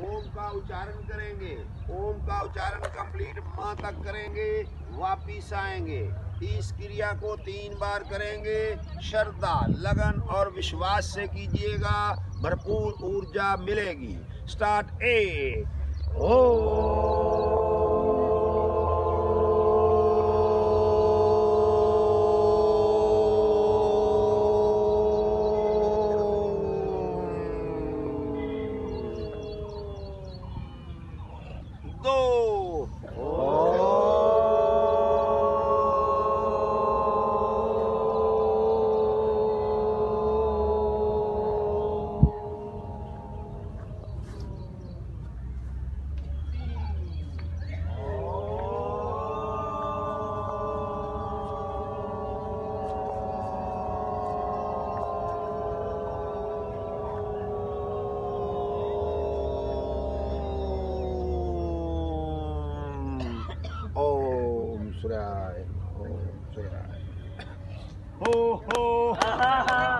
ओम का उच्चारण करेंगे। ओम का उच्चारण कंप्लीट माँ तक करेंगे, वापिस आएँगे। इस क्रिया को तीन बार करेंगे। श्रद्धा, लगन और विश्वास से कीजिएगा, भरपूर ऊर्जा मिलेगी। Start A O do そりゃそりゃほうほう。